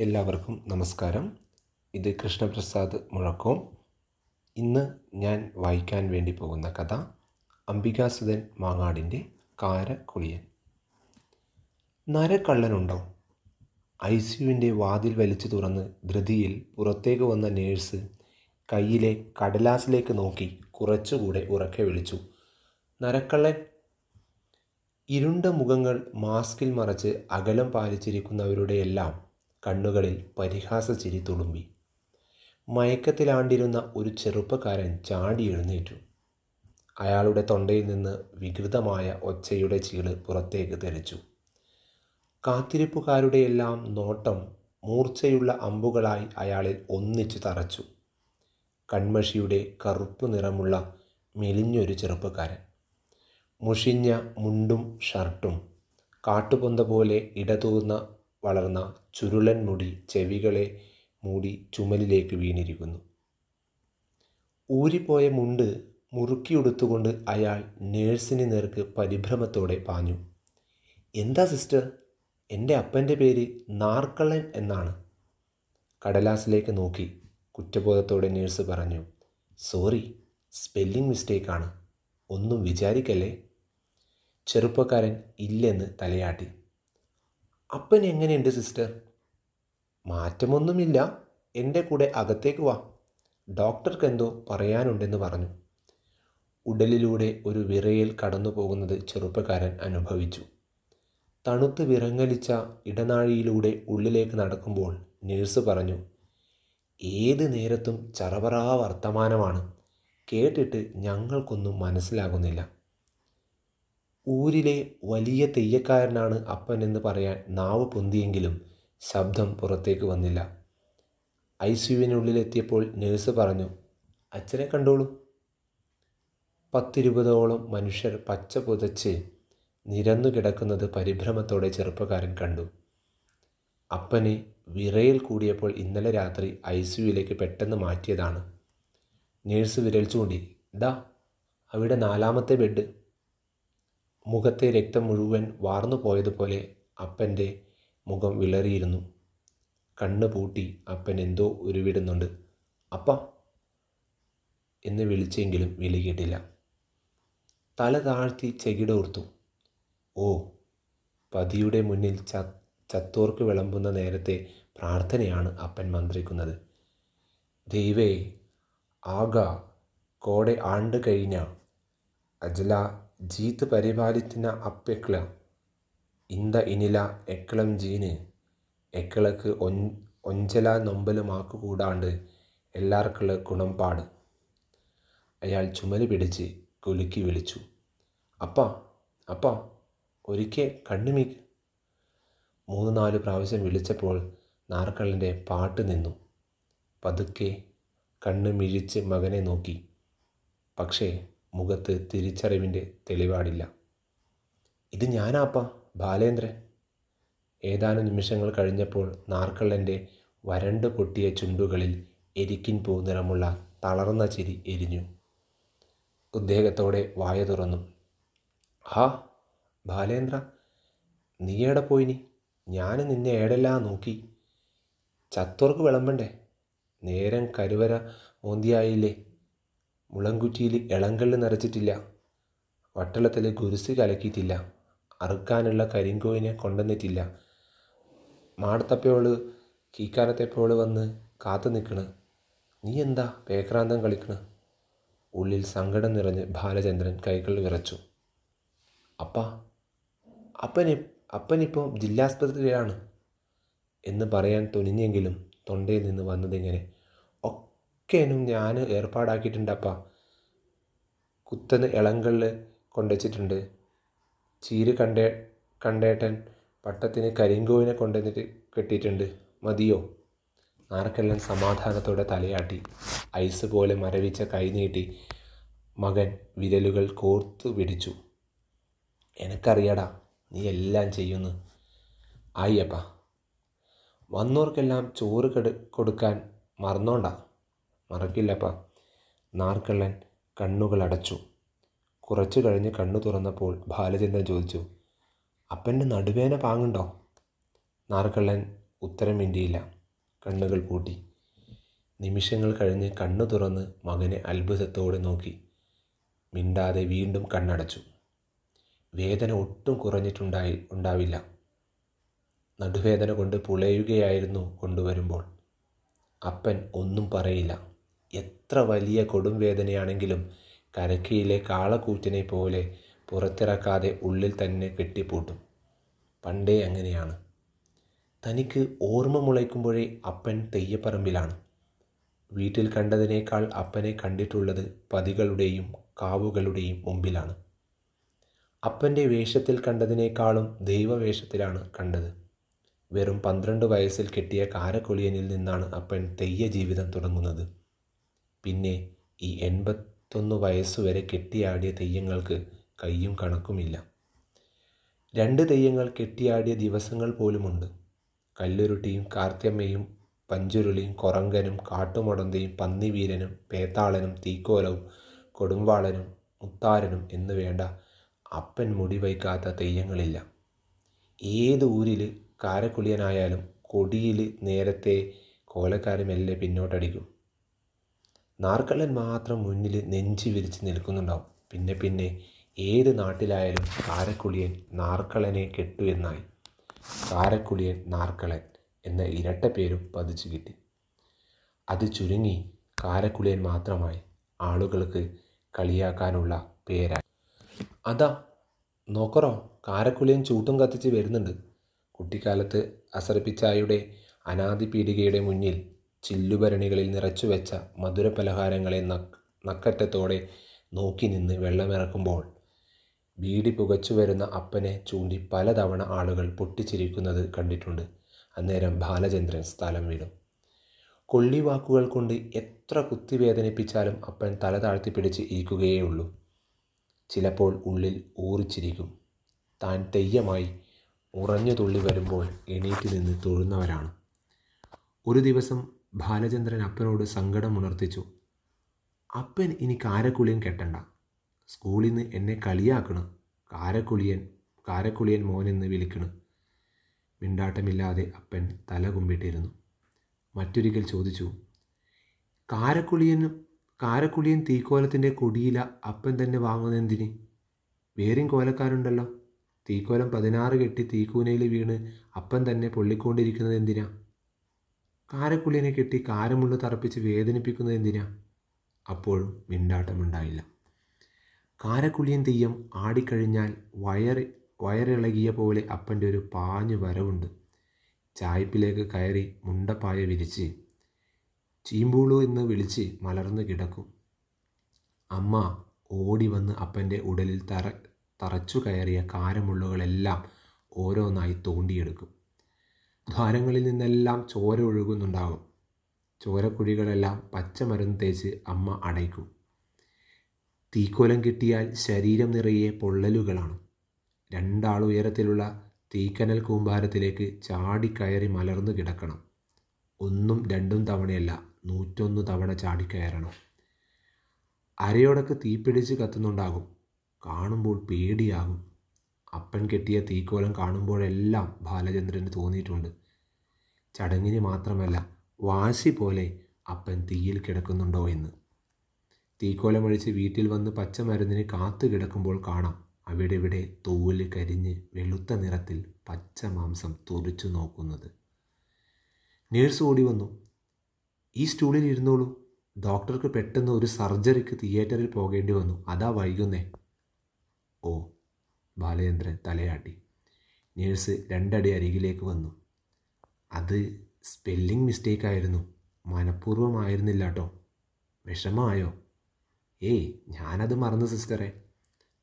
എല്ലാവർക്കും നമസ്കാരം. ഇത് കൃഷ്ണപ്രസാദ് മുഴക്കോം. ഇന്ന് ഞാൻ വായിക്കാൻ വേണ്ടി പോകുന്ന കഥ അംബികാസുധൻ മാങ്ങാടിന്റെ കാരക്കുളിയൻ. നരക്കള്ളനുണ്ടോ? ഐ സിയുവിന്റെ വാതിൽ വലിച്ചു തുറന്ന് ധൃതിയിൽ പുറത്തേക്ക് വന്ന നേഴ്സ് കയ്യിലെ കടലാസിലേക്ക് നോക്കി കുറച്ചുകൂടെ ഉറക്കെ വിളിച്ചു നരക്കള്ളൻ ഇരുണ്ട മുഖങ്ങൾ മാസ്കിൽ മറച്ച് അകലം പാലിച്ചിരിക്കുന്നവരുടെയെല്ലാം കണ്ണുകളിൽ പരിഹാസ ചിരി തുളുമ്പി. മയക്കത്തിലാണ്ടിരുന്ന ഒരു ചെറുപ്പക്കാരൻ ചാടി എഴുന്നേറ്റു. അയാളുടെ തൊണ്ടയിൽ നിന്ന് വികൃതമായ ഒച്ചയുടെ ചീൾ പുറത്തേക്ക് തെറിച്ചു. കാത്തിരിപ്പുകാരുടെയെല്ലാം നോട്ടം മൂർച്ചയുള്ള അമ്പുകളായി അയാളിൽ ഒന്നിച്ചു തറച്ചു. കൺമഷിയുടെ കറുപ്പ് നിറമുള്ള മെലിഞ്ഞൊരു ചെറുപ്പക്കാരൻ. മുഷിഞ്ഞ മുണ്ടും ഷർട്ടും കാട്ടുപൊന്ത പോലെ ഇടതൂർന്ന വളർന്ന ചുരുളൻ മുടി ചെവികളെ മൂടി ചുമലിലേക്ക് വീണിരിക്കുന്നു. ഊരിപ്പോയ മുണ്ട് മുറുക്കിയെടുത്തുകൊണ്ട് അയാൾ നേഴ്സിന് നേർക്ക് പരിഭ്രമത്തോടെ പാഞ്ഞു. എന്താ സിസ്റ്റർ? എന്റെ അപ്പന്റെ പേര് നാർക്കളൻ എന്നാണ്. കടലാസിലേക്ക് നോക്കി കുറ്റബോധത്തോടെ നേഴ്സ് പറഞ്ഞു സോറി സ്പെല്ലിംഗ് മിസ്റ്റേക്കാണ്. ഒന്നും വിചാരിക്കല്ലേ? ചെറുപ്പക്കാരൻ ഇല്ലെന്ന് തലയാട്ടി. അപ്പൻ എങ്ങനെയുണ്ട് സിസ്റ്റർ മാറ്റമൊന്നുമില്ല. എന്റെ കൂടെ അകത്തേക്ക് വാ. ഡോക്ടർക്ക് എന്തോ പറയാനുണ്ടെന്ന് പറഞ്ഞു. ഉടലിലൂടെ ഒരു വിറയിൽ കടന്നു പോകുന്നത് ചെറുപ്പക്കാരൻ അനുഭവിച്ചു. തണുത്ത് വിറങ്ങലിച്ച ഇടനാഴിയിലൂടെ ഉള്ളിലേക്ക് നടക്കുമ്പോൾ നേഴ്സ് പറഞ്ഞു ഏത് നേരത്തും ചറപറാ വർത്തമാനമാണ്. കേട്ടിട്ട് ഞങ്ങൾക്കൊന്നും മനസ്സിലാകുന്നില്ല. ഊരിലെ വലിയ തെയ്യക്കാരനാണ് അപ്പൻ എന്ന് പറയാൻ നാവ് പൊന്തിയെങ്കിലും ശബ്ദം പുറത്തേക്ക് വന്നില്ല. ഐ സിയുവിനുള്ളിലെത്തിയപ്പോൾ നേഴ്സ് പറഞ്ഞു അച്ഛനെ കണ്ടോളൂ. പത്തിരുപതോളം മനുഷ്യർ പച്ച പുതച്ച് നിരന്നു കിടക്കുന്നത് പരിഭ്രമത്തോടെ ചെറുപ്പക്കാരൻ കണ്ടു. അപ്പനെ വിറയിൽ കൂടിയപ്പോൾ ഇന്നലെ രാത്രി ഐ സിയുയിലേക്ക് പെട്ടെന്ന് മാറ്റിയതാണ്. നേഴ്സ് വിരൽ ചൂണ്ടി ദാ അവിടെ നാലാമത്തെ ബെഡ്. മുഖത്തെ രക്തം മുഴുവൻ വാർന്നു പോയതുപോലെ അപ്പന്റെ മുഖം വിളറിയിരുന്നു. കണ്ണ് പൂട്ടി അപ്പൻ എന്തോ ഉരുവിടുന്നുണ്ട്. അപ്പ എന്ന് വിളിച്ചെങ്കിലും വിളി കേട്ടില്ല. തല താഴ്ത്തി ചെകിടോർത്തു ഓ പതിയുടെ മുന്നിൽ ച ചത്തോർക്ക് വിളമ്പുന്ന നേരത്തെ പ്രാർത്ഥനയാണ് അപ്പൻ മന്ത്രിക്കുന്നത്. ദൈവേ ആക കോടെ ആണ്ട് കഴിഞ്ഞ അജല ജീത്ത് പരിപാലിത്തിന അപ്പെക്ല ഇന്ത ഇനില എക്കളം ജീന് എക്കളക്ക് ഒഞ്ചല നൊമ്പലുമാക്കു കൂടാണ്ട് എല്ലാവർക്കുള്ള ഗുണം പാട് അയാൾ ചുമൽ പിടിച്ച് കുലുക്കി വിളിച്ചു. അപ്പ അപ്പ ഒരിക്കൽ കണ്ണുമീക്ക് മൂന്ന് നാല് പ്രാവശ്യം വിളിച്ചപ്പോൾ നാർക്കളിന്റെ പാട്ട് നിന്നു. പതുക്കെ കണ്ണ് മിഴിച്ച് മകനെ നോക്കി. പക്ഷേ മുഖത്ത് തിരിച്ചറിവിന്റെ തെളിവാടില്ല. ഇത് ഞാനാപ്പ ബാലേന്ദ്രൻ. ഏതാനും നിമിഷങ്ങൾ കഴിഞ്ഞപ്പോൾ നാർക്കള്ളന്റെ വരണ്ട് പൊട്ടിയ ചുണ്ടുകളിൽ എരിക്കിൻ പൂ നിറമുള്ള തളർന്ന ചിരി എരിഞ്ഞു. ഉദ്വേഗത്തോടെ വായ തുറന്നു. ആ ബാലേന്ദ്ര നീ എവിടെ പോയിനി? ഞാൻ നിന്നെ ഏടെല്ലാം നോക്കി. ചത്തോർക്ക് വിളമ്പണ്ടേ? നേരം കരുവര മോന്തിയായില്ലേ? മുളങ്കുറ്റിയിൽ ഇളങ്കല്ല് നിറച്ചിട്ടില്ല. വട്ടളത്തിൽ ഗുരുസ് കലക്കിയിട്ടില്ല. അറുക്കാനുള്ള കരിങ്കോയിനെ കൊണ്ടുവന്നിട്ടില്ല. മാടത്തപ്പോൾ കീക്കാലത്തെപ്പോൾ വന്ന് കാത്തു നിൽക്കണ്. നീ എന്താ പേക്രാന്തം കളിക്കണ്? ഉള്ളിൽ സങ്കടം നിറഞ്ഞ് ബാലചന്ദ്രൻ കൈകൾ വിറച്ചു. അപ്പ അപ്പന് അപ്പനിപ്പോൾ ജില്ലാസ്പത്രിയിലാണ് എന്ന് പറയാൻ തുനിഞ്ഞെങ്കിലും തൊണ്ടയിൽ നിന്ന് വന്നതിങ്ങനെ ഒക്കേനും ഞാൻ ഏർപ്പാടാക്കിയിട്ടുണ്ടപ്പാ. കുത്തന് ഇളങ്കളിൽ കൊണ്ടുവച്ചിട്ടുണ്ട്. ചീര് കണ്ടേ കണ്ടേട്ടൻ പട്ടത്തിന് കരിങ്കോവിനെ കൊണ്ടുവന്നിട്ട് കെട്ടിയിട്ടുണ്ട്. മതിയോ? നാർക്കെല്ലാം സമാധാനത്തോടെ തലയാട്ടി ഐസ് പോലെ മരവിച്ച കൈ നീട്ടി മകൻ വിരലുകൾ കോർത്തു പിടിച്ചു. എനക്കറിയടാ നീ എല്ലാം ചെയ്യുന്നു. ആയിയപ്പ വന്നവർക്കെല്ലാം ചോറ് കെടു കൊടുക്കാൻ മറന്നോണ്ടാ? മറക്കില്ലപ്പ. നാർക്കള്ളൻ കണ്ണുകൾ അടച്ചു കുറച്ചു കഴിഞ്ഞ് കണ്ണു തുറന്നപ്പോൾ ബാലചന്ദ്രൻ ചോദിച്ചു അപ്പന്റെ നടുവേന പാങ്ങുണ്ടോ? നാർക്കള്ളൻ ഉത്തരം മിണ്ടിയില്ല. കണ്ണുകൾ പൂട്ടി. നിമിഷങ്ങൾ കഴിഞ്ഞ് കണ്ണു തുറന്ന് മകനെ അത്ഭുതത്തോടെ നോക്കി. മിണ്ടാതെ വീണ്ടും കണ്ണടച്ചു. വേദന ഒട്ടും കുറഞ്ഞിട്ടുണ്ടായി ഉണ്ടാവില്ല. നടുവേദന കൊണ്ട് പുളയുകയായിരുന്നു കൊണ്ടുവരുമ്പോൾ. അപ്പൻ ഒന്നും പറയില്ല. എത്ര വലിയ കൊടും വേദനയാണെങ്കിലും കരക്കിയിലെ കാളക്കൂറ്റിനെ പോലെ പുറത്തിറക്കാതെ ഉള്ളിൽ തന്നെ കെട്ടിപ്പൂട്ടും. പണ്ടേ അങ്ങനെയാണ്. തനിക്ക് ഓർമ്മ മുളയ്ക്കുമ്പോഴേ അപ്പൻ തെയ്യപ്പറമ്പിലാണ്. വീട്ടിൽ കണ്ടതിനേക്കാൾ അപ്പനെ കണ്ടിട്ടുള്ളത് പതികളുടെയും കാവുകളുടെയും മുമ്പിലാണ്. അപ്പന്റെ വേഷത്തിൽ കണ്ടതിനേക്കാളും ദൈവവേഷത്തിലാണ് കണ്ടത്. വെറും പന്ത്രണ്ട് വയസ്സിൽ കെട്ടിയ കാരക്കൊളിയനിൽ നിന്നാണ് അപ്പൻ തെയ്യ ജീവിതം തുടങ്ങുന്നത്. പിന്നെ ഈ എൺപത്തൊന്ന് വയസ്സുവരെ കെട്ടിയാടിയ തെയ്യങ്ങൾക്ക് കയ്യും കണക്കുമില്ല. രണ്ട് തെയ്യങ്ങൾ കെട്ടിയാടിയ ദിവസങ്ങൾ പോലുമുണ്ട്. കല്ലുരുട്ടിയും കാർത്തിയമ്മയും പഞ്ചുരുളിയും കൊറങ്കനും കാട്ടുമുടന്തയും പന്നിവീരനും പേത്താളനും തീക്കോലവും കൊടുമ്പാളനും മുത്താരനും എന്നു വേണ്ട അപ്പൻ മുടി വയ്ക്കാത്ത തെയ്യങ്ങളില്ല. ഏത് ഊരിൽ കാരക്കുളിയനായാലും കൊടിയിൽ നേരത്തെ കോലക്കാരുമെല്ലാം പിന്നോട്ടടിക്കും. നാർക്കള്ളൻ മാത്രം മുന്നിൽ നെഞ്ചി വിരിച്ച് നിൽക്കുന്നുണ്ടാവും. പിന്നെ പിന്നെ ഏത് നാട്ടിലായാലും കാരക്കുളിയൻ നാർക്കളനെ കെട്ടു എന്നായി. കാരക്കുളിയൻ നാർക്കളൻ എന്ന ഇരട്ട പേരും പതിച്ചു കിട്ടി. അത് ചുരുങ്ങി കാരക്കുളിയൻ മാത്രമായി ആളുകൾക്ക് കളിയാക്കാനുള്ള പേരായി. അതാ നോക്കറോ കാരക്കുളിയൻ ചൂട്ടും കത്തിച്ച് വരുന്നുണ്ട്. കുട്ടിക്കാലത്ത് അസർപ്പിച്ചായുടെ അനാദി പീടികയുടെ മുന്നിൽ ചില്ലുഭരണികളിൽ നിറച്ചുവെച്ച മധുരപലഹാരങ്ങളെ നക്ക് നക്കറ്റത്തോടെ നോക്കി നിന്ന് വെള്ളമിറക്കുമ്പോൾ ബീഡി പുകച്ചു വരുന്ന അപ്പനെ ചൂണ്ടി പലതവണ ആളുകൾ പൊട്ടിച്ചിരിക്കുന്നത് കണ്ടിട്ടുണ്ട്. അന്നേരം ബാലചന്ദ്രൻ സ്ഥലം വിടും. കൊള്ളിവാക്കുകൾ കൊണ്ട് എത്ര കുത്തി വേദനിപ്പിച്ചാലും അപ്പൻ തല താഴ്ത്തി പിടിച്ച് ഇരിക്കുകയേയുള്ളൂ. ചിലപ്പോൾ ഉള്ളിൽ ഊറിച്ചിരിക്കും. താൻ തെയ്യമായി ഉറഞ്ഞു തുള്ളി വരുമ്പോൾ എണീറ്റ് നിന്ന് തൊഴുന്നവരാണ്. ഒരു ദിവസം ബാലചന്ദ്രൻ അപ്പനോട് സങ്കടം ഉണർത്തിച്ചു. അപ്പൻ ഇനി കാരക്കുളിയൻ കെട്ടണ്ട. സ്കൂളിൽ നിന്ന് എന്നെ കളിയാക്കണം. കാരക്കുളിയൻ കാരക്കുളിയൻ മോനെന്ന് വിളിക്കണം. മിണ്ടാട്ടമില്ലാതെ അപ്പൻ തല കുമ്പിട്ടിരുന്നു. മറ്റൊരിക്കൽ ചോദിച്ചു കാരക്കുളിയനും കാരക്കുളിയൻ തീക്കോലത്തിന്റെ കൊടിയില അപ്പൻ തന്നെ വാങ്ങുന്നതെന്തിന് വേറെയും കോലക്കാരുണ്ടല്ലോ. തീക്കോലം പതിനാറ് കെട്ടി തീക്കൂനയിൽ വീണ് അപ്പൻ തന്നെ പൊള്ളിക്കൊണ്ടിരിക്കുന്നത് എന്തിനാ? കാരക്കുള്ളിനെ കെട്ടി കാരമുള്ളു തറപ്പിച്ച് വേദനിപ്പിക്കുന്നത് എന്തിനാ? അപ്പോഴും മിണ്ടാട്ടമുണ്ടായില്ല. കാരക്കുള്ളിയൻ തെയ്യം ആടിക്കഴിഞ്ഞാൽ വയറ് വയറിളകിയ പോലെ അപ്പന്റെ ഒരു പാഞ്ഞു വരവുണ്ട്. ചായ്പിലേക്ക് കയറി മുണ്ടപ്പായ വിരിച്ച് ചീമ്പൂളു എന്ന് വിളിച്ച് മലർന്നു കിടക്കും. അമ്മ ഓടി വന്ന് അപ്പന്റെ ഉടലിൽ തറ തറച്ചു കയറിയ കാരമുള്ളുകളെല്ലാം ഓരോന്നായി തോണ്ടിയെടുക്കും. ദ്വാരങ്ങളിൽ നിന്നെല്ലാം ചോര ഒഴുകുന്നുണ്ടാകും ചോരക്കുഴികളെല്ലാം പച്ചമരുന്ന് തേച്ച് അമ്മ അടയ്ക്കും. തീക്കോലം കിട്ടിയാൽ ശരീരം നിറയെ പൊള്ളലുകളാണ്. രണ്ടാൾ ഉയരത്തിലുള്ള തീക്കനൽ കൂമ്പാരത്തിലേക്ക് ചാടിക്കയറി മലർന്നു കിടക്കണം. ഒന്നും രണ്ടും തവണയല്ല നൂറ്റൊന്ന് തവണ ചാടിക്കയറണം അരയോടൊക്കെ തീപ്പിടിച്ച് കത്തുന്നുണ്ടാകും. കാണുമ്പോൾ പേടിയാകും. അപ്പൻ കെട്ടിയ തീക്കോലം കാണുമ്പോഴെല്ലാം ബാലചന്ദ്രന് തോന്നിയിട്ടുണ്ട്. ചടങ്ങിന് മാത്രമല്ല വാശി പോലെ അപ്പൻ തീയിൽ കിടക്കുന്നുണ്ടോ എന്ന്. തീക്കോലം അഴിച്ച് വീട്ടിൽ വന്ന് പച്ചമരുന്നിന് കാത്തു കിടക്കുമ്പോൾ കാണാം അവിടെ ഇവിടെ തോൽ കരിഞ്ഞ് വെളുത്ത നിറത്തിൽ പച്ച മാംസം തുറിച്ചു നോക്കുന്നത്. നേഴ്സ് ഓടി വന്നു. ഈ സ്റ്റൂളിൽ ഇരുന്നോളൂ. ഡോക്ടർക്ക് പെട്ടെന്ന് ഒരു സർജറിക്ക് തിയേറ്ററിൽ പോകേണ്ടി വന്നു. അതാ വൈകുന്നേ. ഓ ബാലചന്ദ്രൻ തലയാട്ടി. നേഴ്സ് രണ്ടടി അരികിലേക്ക് വന്നു. അത് സ്പെല്ലിംഗ് മിസ്റ്റേക്ക് ആയിരുന്നു. മനഃപൂർവമായിരുന്നില്ല കേട്ടോ വിഷമമായോ? ഏയ് ഞാനത് മറന്നു സിസ്റ്ററെ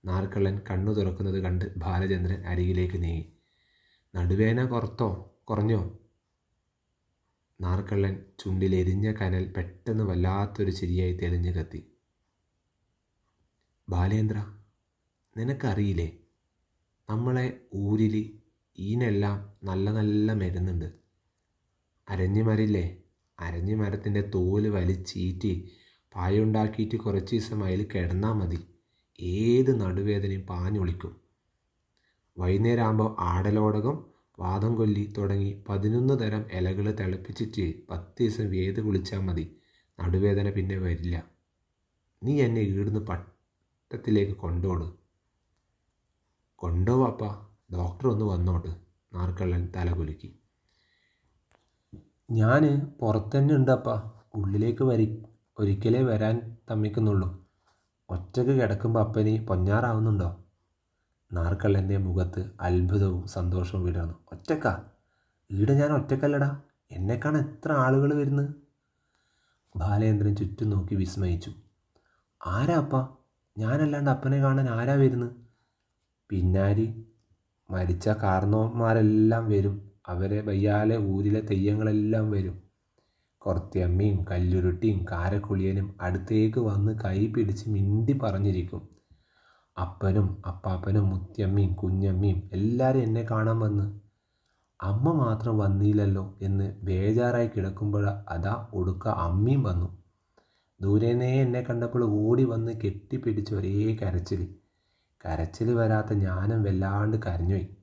നാർക്കള്ളൻ കണ്ണു തുറക്കുന്നത് കണ്ട് ബാലചന്ദ്രൻ അരികിലേക്ക് നീങ്ങി. നടുവേന കുറത്തോ? കുറഞ്ഞോ? നാർക്കള്ളൻ ചുണ്ടിലെരിഞ്ഞ കനൽ പെട്ടെന്ന് വല്ലാത്തൊരു ചിരിയായി തെളിഞ്ഞു കത്തി. ബാലേന്ദ്ര നിനക്കറിയില്ലേ? നമ്മളെ ഊരിൽ ഈനെല്ലാം നല്ല നല്ല മരുന്നുണ്ട്. അരഞ്ഞു മരില്ലേ അരഞ്ഞി മരത്തിന്റെ തോൽ വലിച്ചീറ്റി പായുണ്ടാക്കിയിട്ട് കുറച്ച് ദിവസം അതിൽ കിടന്നാൽ മതി. ഏത് നടുവേദനയും പാഞ്ഞൊളിക്കും. വൈകുന്നേരം ആകുമ്പോൾ ആടലോടകം വാദം കൊല്ലി തുടങ്ങി പതിനൊന്ന് തരം ഇലകൾ തിളപ്പിച്ചിട്ട് പത്ത് ദിവസം വേത് കുളിച്ചാൽ മതി. നടുവേദന പിന്നെ വരില്ല. നീ എന്നെ ഈടുന്ന് പട്ടത്തിലേക്ക് കൊണ്ടോട്. കൊണ്ടോവാപ്പ ഡോക്ടർ ഒന്ന് വന്നോട്ട് നാർക്കള്ളൻ തല കുലുക്കി. ഞാൻ പുറത്തന്നെ ഉണ്ടപ്പ. ഉള്ളിലേക്ക് വരി ഒരിക്കലേ വരാൻ തമ്മിക്കുന്നുള്ളൂ. ഒറ്റയ്ക്ക് കിടക്കുമ്പോൾ അപ്പനി പൊഞ്ഞാറാവുന്നുണ്ടോ? നാർക്കള്ളന്റെ മുഖത്ത് അത്ഭുതവും സന്തോഷവും വിടർന്നു ഒറ്റക്ക? ഈടെ ഞാൻ ഒറ്റക്കല്ലടാ. എന്നെക്കാണ് എത്ര ആളുകൾ വരുന്നത് ബാലേന്ദ്രൻ ചുറ്റും നോക്കി വിസ്മയിച്ചു. ആരാ അപ്പ? ഞാനല്ലാണ്ട് അപ്പനെ കാണാൻ ആരാ വരുന്നത് പിന്നാരി മരിച്ച കാർന്നോന്മാരെല്ലാം വരും. അവരെ വയ്യാലെ ഊരിലെ തെയ്യങ്ങളെല്ലാം വരും. കൊർത്തിയമ്മയും കല്ലുരുട്ടിയും കാരക്കുളിയനും അടുത്തേക്ക് വന്ന് കൈ പിടിച്ച് മിണ്ടി പറഞ്ഞിരിക്കും. അപ്പനും അപ്പാപ്പനും മുത്തിയമ്മയും കുഞ്ഞമ്മയും എല്ലാവരും എന്നെ കാണാൻ വന്ന്. അമ്മ മാത്രം വന്നില്ലല്ലോ എന്ന് ബേജാറായി കിടക്കുമ്പോൾ അതാ ഒടുക്ക അമ്മയും വന്നു. ദൂരേനേ എന്നെ കണ്ടപ്പോൾ ഓടി വന്ന് കെട്ടിപ്പിടിച്ച് ഒരേ കരച്ചിൽ കരച്ചിൽ വരാത്ത ഞാനും വല്ലാണ്ട് കരഞ്ഞുപോയി.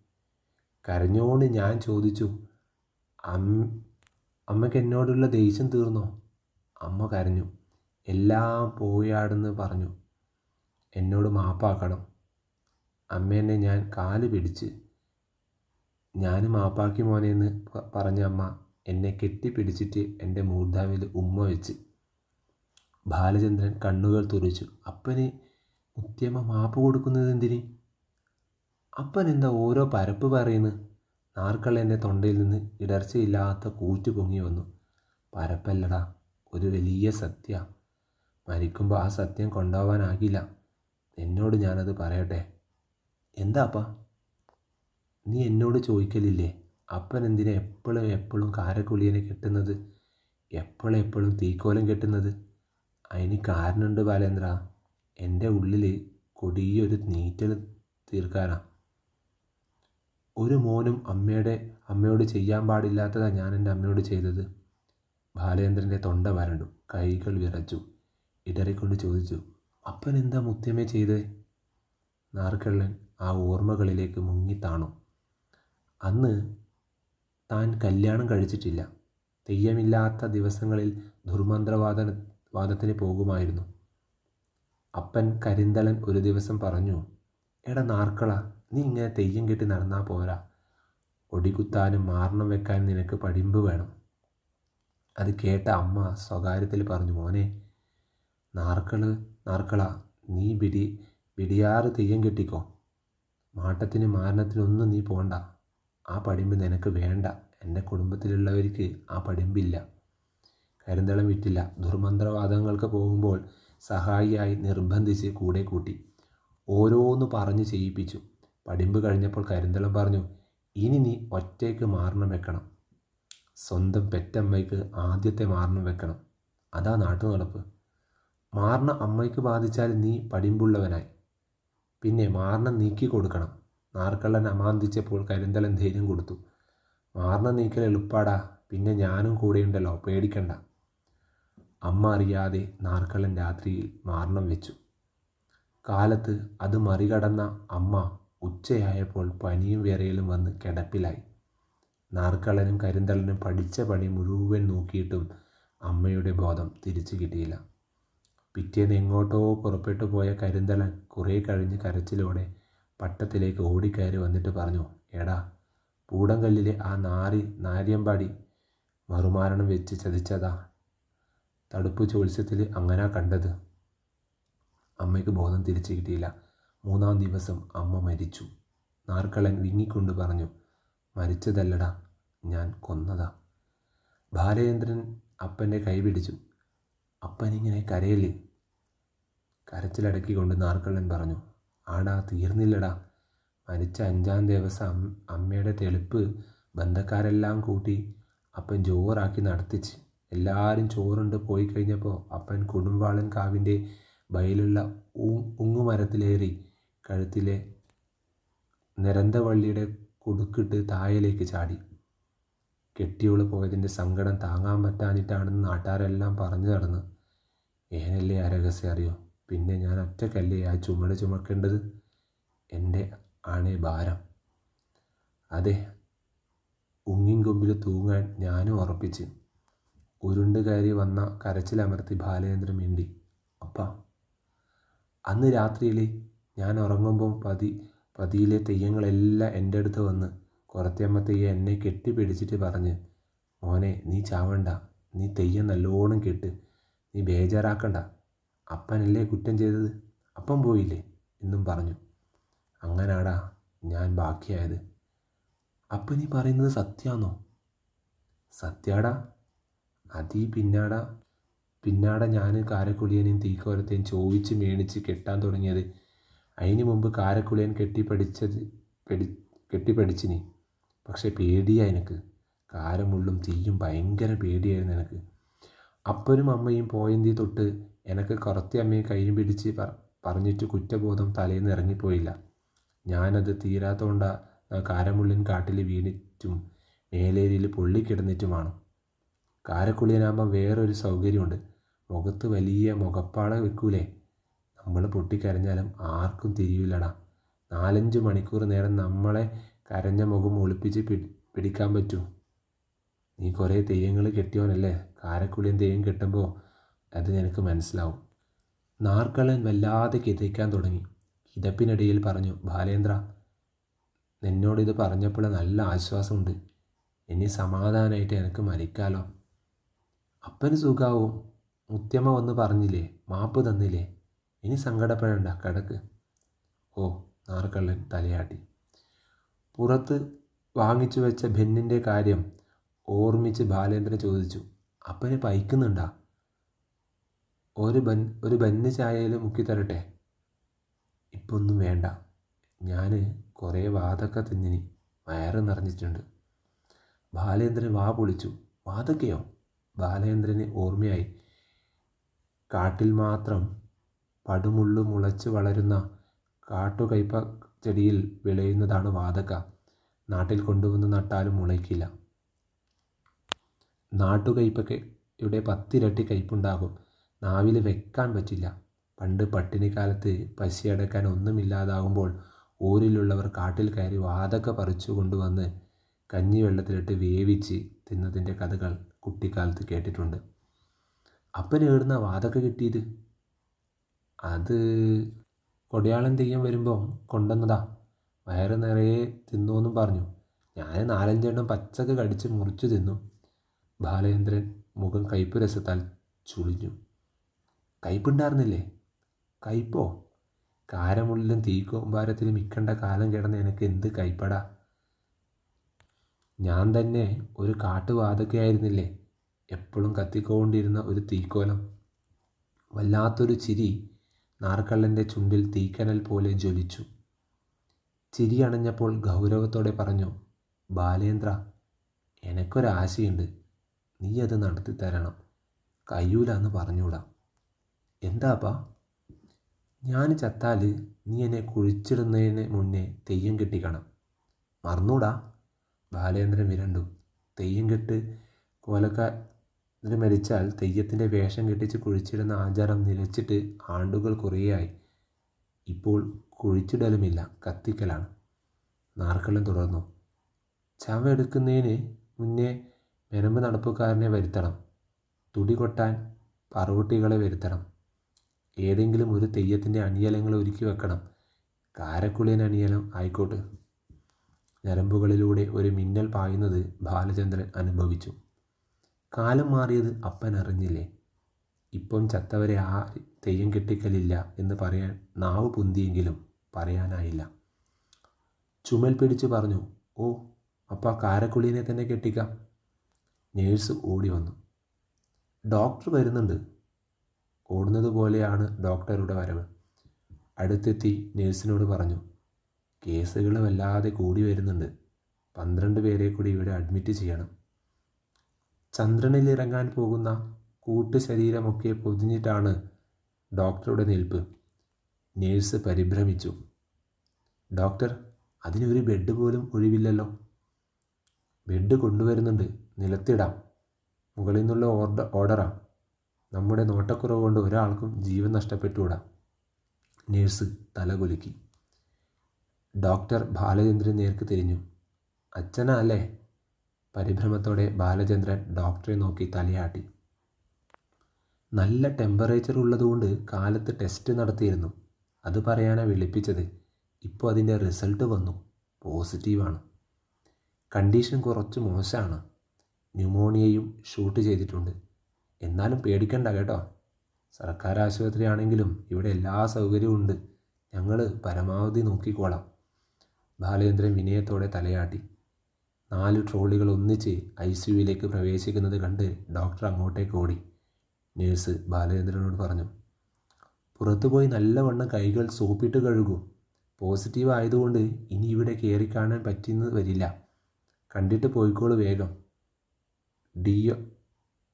കരഞ്ഞുകൊണ്ട് ഞാൻ ചോദിച്ചു അമ്മ അമ്മയ്ക്ക് എന്നോടുള്ള ദേഷ്യം തീർന്നോ? അമ്മ കരഞ്ഞു. എല്ലാം പോയാടെന്ന് പറഞ്ഞു. എന്നോട് മാപ്പാക്കണം. അമ്മേനെ ഞാൻ കാൽ പിടിച്ച് ഞാൻ മാപ്പാക്കി മോനെന്ന് പറഞ്ഞ അമ്മ എന്നെ കെട്ടിപ്പിടിച്ചിട്ട് എന്റെ മൂർധാവിൽ ഉമ്മ വെച്ച് ബാലചന്ദ്രൻ കണ്ണുകൾ തുറിച്ചു. അപ്പന് മുത്തിയമ്മ മാപ്പ് കൊടുക്കുന്നത് എന്തിന്? അപ്പൻ എന്താ ഓരോ പരപ്പ് പറയുന്നത് എന്റെ തൊണ്ടയിൽ നിന്ന് ഇടർച്ചയില്ലാത്ത കൂറ്റ് പൊങ്ങി വന്നു. പരപ്പല്ലടാ ഒരു വലിയ സത്യ. മരിക്കുമ്പോൾ ആ സത്യം കൊണ്ടുപോകാനാകില്ല എന്നോട് ഞാനത് പറയട്ടെ. എന്താപ്പാ നീ എന്നോട് ചോദിക്കലില്ലേ? അപ്പൻ എന്തിനാ എപ്പോഴും എപ്പോഴും കാരക്കുളിയനെ കെട്ടുന്നത്? എപ്പോഴും എപ്പോഴും തീക്കോലം കെട്ടുന്നത്? അതിന് കാരണമുണ്ട് ബാലേന്ദ്ര. എന്റെ ഉള്ളിൽ കൊടിയൊരു നീറ്റൽ തീർക്കാനാ. ഒരു മോനും അമ്മയുടെ അമ്മയോട് ചെയ്യാൻ പാടില്ലാത്തതാണ് ഞാൻ എന്റെ അമ്മയോട് ചെയ്തത്. ബാലേന്ദ്രന്റെ തൊണ്ട വരണ്ടു കൈകൾ വിറച്ചു. ഇടറിക്കൊണ്ട് ചോദിച്ചു അപ്പൻ എന്താ മുത്തമ്മേ ചെയ്തേ? നാർക്കള്ളൻ ആ ഓർമ്മകളിലേക്ക് മുങ്ങിത്താണു അന്ന് താൻ കല്യാണം കഴിച്ചിട്ടില്ല. തെയ്യമില്ലാത്ത ദിവസങ്ങളിൽ ദുർമന്ത്രവാദ വാദത്തിന് പോകുമായിരുന്നു. അപ്പൻ കരിന്തളൻ ഒരു ദിവസം പറഞ്ഞു എടാ നാർക്കള നീ ഇങ്ങനെ തെയ്യം കെട്ടി നടന്നാൽ പോരാ. ഒടികുത്താനും മാറണം വെക്കാൻ നിനക്ക് പഠിമ്പ് വേണം. അത് കേട്ട അമ്മ സ്വകാര്യത്തിൽ പറഞ്ഞു മോനെ നാർക്കൾ നാർക്കള നീ ബിടി ബിടിയാറ് തെയ്യം കെട്ടിക്കോ. മാട്ടത്തിന് മാരണത്തിനൊന്നും നീ പോണ്ട. ആ പടിമ്പ് നിനക്ക് വേണ്ട. എന്റെ കുടുംബത്തിലുള്ളവർക്ക് ആ പടിമ്പില്ല കരിന്തളം വിറ്റില്ല. ദുർമന്ത്രവാദങ്ങൾക്ക് പോകുമ്പോൾ സഹായിയായി നിർബന്ധിച്ച് കൂടെ കൂട്ടി. ഓരോന്ന് പറഞ്ഞ് ചെയ്യിപ്പിച്ചു. പഠിമ്പ് കഴിഞ്ഞപ്പോൾ കരിന്തളം പറഞ്ഞു ഇനി നീ ഒറ്റയ്ക്ക് മാറണം വെക്കണം. സ്വന്തം പെറ്റമ്മയ്ക്ക് ആദ്യത്തെ മാറണം വെക്കണം. അതാ നാട്ടു നടപ്പ് മാറണ അമ്മയ്ക്ക് ബാധിച്ചാൽ നീ പടിമ്പുള്ളവനായി പിന്നെ മാറണം നീക്കി കൊടുക്കണം. നാർക്കള്ളൻ അമാന്തിച്ചപ്പോൾ കരിന്തളൻ ധൈര്യം കൊടുത്തു മാറണം നീക്കൽ എളുപ്പാടാ. പിന്നെ ഞാനും കൂടെയുണ്ടല്ലോ പേടിക്കണ്ട. അമ്മ അറിയാതെ നാർക്കള്ളൻ രാത്രിയിൽ മാറണം വെച്ചു. കാലത്ത് അത് മറികടന്ന അമ്മ ഉച്ചയായപ്പോൾ പനിയും വിറയലും വന്ന് കിടപ്പിലായി. നാർക്കളനും കരിന്തളനും പഠിച്ച പണി മുഴുവൻ നോക്കിയിട്ടും അമ്മയുടെ ബോധം തിരിച്ചു കിട്ടിയില്ല. പിറ്റേന്ന് എങ്ങോട്ടോ പുറപ്പെട്ടു പോയ കരിന്തളൻ കുറേ കഴിഞ്ഞ് കരച്ചിലോടെ പട്ടത്തിലേക്ക് ഓടിക്കയറി വന്നിട്ട് പറഞ്ഞു എടാ പൂടങ്കല്ലിലെ ആ നാരി നാര്യമ്പാടി മറുമാരണം വെച്ച് ചതിച്ചതാ. തടുപ്പ് ചോത്സ്യത്തിൽ അങ്ങനെ കണ്ടത്. അമ്മയ്ക്ക് ബോധം തിരിച്ചു കിട്ടിയില്ല. മൂന്നാം ദിവസം അമ്മ മരിച്ചു. നാർക്കളൻ വിങ്ങിക്കൊണ്ട് പറഞ്ഞു മരിച്ചതല്ലടാ ഞാൻ കൊന്നതാ. ബാലചന്ദ്രൻ അപ്പന്റെ കൈ പിടിച്ചു. അപ്പനിങ്ങനെ കരയല്ലേ? കരച്ചിലടക്കിക്കൊണ്ട് നാർക്കള്ളൻ പറഞ്ഞു ആടാ തീർന്നില്ലടാ. മരിച്ച അഞ്ചാം ദിവസം അമ്മയുടെ തെളിപ്പ് ബന്ധക്കാരെല്ലാം കൂട്ടി അപ്പൻ ജോറാക്കി നടത്തിച്ച്. എല്ലാവരും ചോറുണ്ട് പോയി കഴിഞ്ഞപ്പോൾ അപ്പൻ കൊടുമ്പാളൻ കാവിന്റെ ബയലുള്ള ഉങ്ങുമരത്തിലേറി കഴുത്തിലെ നിരന്തവള്ളിയുടെ കുടുക്കിട്ട് താഴേലേക്ക് ചാടി. കെട്ടിയോൾ പോയതിന്റെ സങ്കടം താങ്ങാൻ പറ്റാഞ്ഞിട്ടാണെന്ന് നാട്ടുകാരെല്ലാം പറഞ്ഞു നടന്ന്. ഏനല്ലേ ആ രഹസ്യം അറിയോ? പിന്നെ ഞാൻ ഒറ്റക്കല്ലേ ആ ചുമട് ചുമക്കേണ്ടത്? എന്റെ ആണേ ഭാരം. അതെ ഉങ്ങിൻ കൊമ്പിൽ തൂങ്ങാൻ ഞാനും ഉറപ്പിച്ച്. ഉരുണ്ട് കയറി വന്ന കരച്ചിലമർത്തി ബാലചന്ദ്രൻ മിണ്ടി. അപ്പ അന്ന് രാത്രിയിൽ ഞാൻ ഉറങ്ങുമ്പം പതി പതിയിലെ തെയ്യങ്ങളെല്ലാം എന്റെ അടുത്ത് വന്ന് കുറത്തിയമ്മ തെയ്യം എന്നെ കെട്ടിപ്പിടിച്ചിട്ട് പറഞ്ഞ് മോനെ നീ ചാവണ്ട. നീ തെയ്യം നല്ലോണം കെട്ട്. നീ ബേജാറാക്കണ്ട. അപ്പനല്ലേ കുറ്റം ചെയ്തത്? അപ്പം പോയില്ലേ? എന്നും പറഞ്ഞു. അങ്ങനാടാ ഞാൻ ബാക്കിയായത്. അപ്പം നീ പറയുന്നത് സത്യാന്നോ? സത്യാടാ. അതീ പിന്നാടാ. പിന്നാടെ ഞാൻ കാരക്കുളിയനെയും തീക്കോരത്തെയും ചോദിച്ച് മേടിച്ച് കെട്ടാൻ തുടങ്ങിയത്. അതിന് മുമ്പ് കാരക്കുളിയൻ കെട്ടിപ്പടിച്ചത് പെടി കെട്ടിപ്പടിച്ചിനി. പക്ഷെ പേടിയാ എനിക്ക്. കാരമുള്ളും തീയും ഭയങ്കര പേടിയായിരുന്നു എനിക്ക്. അപ്പനും അമ്മയും പോയന്തി തൊട്ട് എനിക്ക് കുറത്തി അമ്മയെ കൈയും പിടിച്ച് പറഞ്ഞിട്ട് കുറ്റബോധം തലയിൽ തലേന്ന് ഇറങ്ങിപ്പോയില്ല. ഞാനത് തീരാത്തോണ്ട കാരമുള്ളിൻ കാട്ടിൽ വീണിട്ടും മേലേരിയിൽ പൊള്ളിക്കിടന്നിട്ടുമാണ് കാരക്കുള്ളിയനാകുമ്പോൾ വേറൊരു സൗകര്യമുണ്ട്. മുഖത്ത് വലിയ മുഖപ്പാട വെക്കൂലേ? നമ്മൾ പൊട്ടിക്കരഞ്ഞാലും ആർക്കും തിരിയില്ലടാ. നാലഞ്ച് മണിക്കൂർ നേരം നമ്മളെ കരഞ്ഞ മുഖം ഒളിപ്പിച്ച് പിടി പിടിക്കാൻ പറ്റൂ. നീ കുറേ തെയ്യങ്ങൾ കെട്ടിയോനല്ലേ കാരക്കുളിയും തെയ്യം കെട്ടുമ്പോൾ അത് നിനക്ക് മനസ്സിലാവും. നാർക്കളൻ വല്ലാതെ കിതയ്ക്കാൻ തുടങ്ങി. കിതപ്പിനിടയിൽ പറഞ്ഞു ബാലേന്ദ്ര നിന്നോട് ഇത് പറഞ്ഞപ്പോൾ നല്ല ആശ്വാസമുണ്ട്. ഇനി സമാധാനമായിട്ട് എനിക്ക് മരിക്കാലോ. അപ്പന് സുഖാവും. മുത്യമ്മ വന്ന് പറഞ്ഞില്ലേ? മാപ്പ് തന്നില്ലേ? ഇനി സങ്കടപ്പെടേണ്ട കിടക്ക്. ഓ നാർക്കള്ളൻ തലയാട്ടി. പുറത്ത് വാങ്ങിച്ചു വെച്ച ബെന്നിന്റെ കാര്യം ഓർമ്മിച്ച് ബാലേന്ദ്രൻ ചോദിച്ചു അപ്പന് പൈക്കുന്നുണ്ടാ ഒരു ബൻ ഒരു ബന്ന് ചായയിൽ മുക്കി തരട്ടെ? ഒന്നും വേണ്ട. ഞാൻ കുറേ വാതൊക്കെ തിന്നിനി വയറ് നിറഞ്ഞിട്ടുണ്ട്. ബാലേന്ദ്രൻ വാ പൊളിച്ചു. വാതൊക്കെയോ? ബാലേന്ദ്രന് ഓർമ്മയായി. കാട്ടിൽ മാത്രം പടുമുള്ളു മുളച്ച് വളരുന്ന കാട്ടുകയ്പ ചെടിയിൽ വിളയുന്നതാണ് വാതക. നാട്ടിൽ കൊണ്ടുവന്ന് നട്ടാലും മുളയ്ക്കില്ല. നാട്ടുകയ്പയുടെ പത്തിരട്ടി കയ്പുണ്ടാകും. നാവിൽ വെക്കാൻ പറ്റില്ല. പണ്ട് പട്ടിണിക്കാലത്ത് പശിയടക്കാൻ ഒന്നുമില്ലാതാകുമ്പോൾ ഊരിലുള്ളവർ കാട്ടിൽ കയറി വാതക പറിച്ചു കൊണ്ടുവന്ന് കഞ്ഞി വെള്ളത്തിലിട്ട് വേവിച്ച് തിന്നതിന്റെ കഥകൾ കുട്ടിക്കാലത്ത് കേട്ടിട്ടുണ്ട്. അപ്പനേടുന്ന വാതക കിട്ടിയത്? അത് കൊടിയാളം തെയ്യം വരുമ്പോൾ കൊണ്ടുവന്നതാ. വയറ് നിറയെ തിന്നു എന്നും പറഞ്ഞു. ഞാൻ നാലഞ്ചെണ്ണം പച്ചക്ക് കടിച്ച് മുറിച്ചു തിന്നു. ബാലചന്ദ്രൻ മുഖം കയ്പ് രസത്താൽ ചുളിഞ്ഞു. കയ്പുണ്ടായിരുന്നില്ലേ കയ്പോ? കാരമുള്ളിലും തീക്കോമ്പാരത്തിലും ഇക്കണ്ട കാലം കിടന്ന് എനിക്ക് എന്ത് കൈപ്പട ഞാൻ തന്നെ ഒരു കാട്ടുവാതക്കയായിരുന്നില്ലേ എപ്പോഴും കത്തിക്കൊണ്ടിരുന്ന ഒരു തീക്കോലം. വല്ലാത്തൊരു ചിരി നാർക്കള്ളന്റെ ചുണ്ടിൽ തീക്കനൽ പോലെ ജ്വലിച്ചു. ചിരി അണഞ്ഞപ്പോൾ ഗൗരവത്തോടെ പറഞ്ഞു ബാലേന്ദ്ര എനക്കൊരാശയുണ്ട്. നീ അത് നടത്തി തരണം കയ്യൂലെന്ന് പറഞ്ഞൂടാ എന്താപ്പാ ഞാൻ ചത്താൽ നീ എന്നെ കുഴിച്ചിടുന്നതിന് മുന്നേ തെയ്യം കെട്ടിക്കണം. മറന്നൂടാ? ബാലേന്ദ്രൻ വിരണ്ടു. തെയ്യം കെട്ട് കോലക്കാരന് മരിച്ചാൽ തെയ്യത്തിന്റെ വേഷം കെട്ടിച്ച് കുഴിച്ചിടുന്ന ആചാരം നിലച്ചിട്ട് ആണ്ടുകൾ കുറേയായി. ഇപ്പോൾ കുഴിച്ചിടലുമില്ല കത്തിക്കലാണ്. നാർക്കള്ളൻ തുടർന്നു ചവ എടുക്കുന്നതിന് മുന്നേ മെനമ്പ് നടപ്പുകാരനെ വരുത്തണം. തുടി കൊട്ടാൻ പറവുട്ടികളെ വരുത്തണം. ഏതെങ്കിലും ഒരു തെയ്യത്തിന്റെ അണിയലങ്ങൾ ഒരുക്കി വെക്കണം. കാരക്കുളിയൻ അണിയലം ആയിക്കോട്ടെ. ഞരമ്പുകളിലൂടെ ഒരു മിന്നൽ പായുന്നത് ബാലചന്ദ്രൻ അനുഭവിച്ചു. കാലം മാറിയത് അപ്പൻ അറിഞ്ഞില്ലേ? ഇപ്പം ചത്തവരെ ആ തെയ്യം കെട്ടിക്കലില്ല എന്ന് പറയാൻ നാവ് പൊന്തിയെങ്കിലും പറയാനായില്ല. ചുമൽ പിടിച്ച് പറഞ്ഞു ഓ അപ്പ കാരക്കുളീനെ തന്നെ കെട്ടിക്കാം. നേഴ്സ് ഓടി വന്നു. ഡോക്ടർ വരുന്നുണ്ട്. ഓടുന്നത് പോലെയാണ് ഡോക്ടറുടെ വരവ്. അടുത്തെത്തി നേഴ്സിനോട് പറഞ്ഞു കേസുകൾ വല്ലാതെ കൂടി വരുന്നുണ്ട്. പന്ത്രണ്ട് പേരെ കൂടി ഇവിടെ അഡ്മിറ്റ് ചെയ്യണം. ചന്ദ്രനിൽ ഇറങ്ങാൻ പോകുന്ന കൂട്ടു ശരീരമൊക്കെ പൊതിഞ്ഞിട്ടാണ് ഡോക്ടറുടെ നിൽപ്പ്. നേഴ്സ് പരിഭ്രമിച്ചു. ഡോക്ടർ അതിനൊരു ബെഡ് പോലും ഒഴിവില്ലല്ലോ. ബെഡ് കൊണ്ടുവരുന്നുണ്ട്. നിലത്തിടാം. മുകളിൽ നിന്നുള്ള ഓർഡർ ഓർഡറാ. നമ്മുടെ നോട്ടക്കുറവ് കൊണ്ട് ഒരാൾക്കും ജീവൻ നഷ്ടപ്പെട്ടുകൂടാ. നേഴ്സ് തലകുലുക്കി. ഡോക്ടർ ബാലചന്ദ്രൻ നേർക്ക് തിരിഞ്ഞു. അച്ഛനാ അല്ലേ? പരിഭ്രമത്തോടെ ബാലചന്ദ്രൻ ഡോക്ടറെ നോക്കി തലയാട്ടി. നല്ല ടെമ്പറേച്ചർ ഉള്ളതുകൊണ്ട് കാലത്ത് ടെസ്റ്റ് നടത്തിയിരുന്നു. അത് പറയാനാണ് വിളിപ്പിച്ചത്. ഇപ്പോൾ അതിന്റെ റിസൾട്ട് വന്നു. പോസിറ്റീവാണ് കണ്ടീഷൻ കുറച്ച് മോശമാണ് ന്യൂമോണിയയും ഷൂട്ട് ചെയ്തിട്ടുണ്ട്. എന്നാലും പേടിക്കണ്ട കേട്ടോ. സർക്കാർ ആശുപത്രിയാണെങ്കിലും ഇവിടെ എല്ലാ സൗകര്യവും ഉണ്ട്. ഞങ്ങൾ പരമാവധി നോക്കിക്കോളാം. ബാലചന്ദ്രൻ വിനയത്തോടെ തലയാട്ടി. നാല് ട്രോളികൾ ഒന്നിച്ച് ഐ സിയുവിലേക്ക് പ്രവേശിക്കുന്നത് കണ്ട് ഡോക്ടർ അങ്ങോട്ടേക്ക് ഓടി. നേഴ്സ് ബാലചന്ദ്രനോട് പറഞ്ഞു പുറത്തുപോയി നല്ലവണ്ണം കൈകൾ സോപ്പിട്ട് കഴുകൂ. പോസിറ്റീവ് ആയതുകൊണ്ട് ഇനി ഇവിടെ കയറി കാണാൻ പറ്റിയെന്ന് വരില്ല. കണ്ടിട്ട് പോയിക്കോളൂ വേഗം. ഡി